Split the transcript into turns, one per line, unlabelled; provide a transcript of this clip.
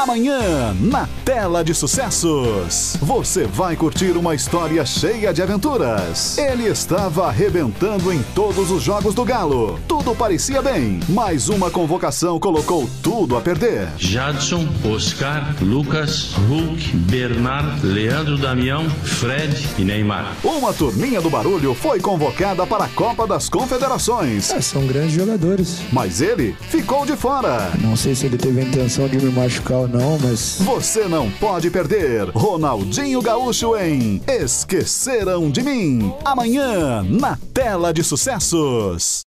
Amanhã, na tela de sucessos, você vai curtir uma história cheia de aventuras. Ele estava arrebentando em todos os jogos do Galo. Tudo parecia bem, mas uma convocação colocou tudo a perder.
Jadson, Oscar, Lucas, Hulk, Bernard, Leandro Damião, Fred e Neymar.
Uma turminha do barulho foi convocada para a Copa das Confederações.
É, são grandes jogadores.
Mas ele ficou de fora.
Não sei se ele teve a intenção de me machucar ou não, mas.
Você não pode perder Ronaldinho Gaúcho em Esqueceram de Mim. Amanhã, na tela de sucessos.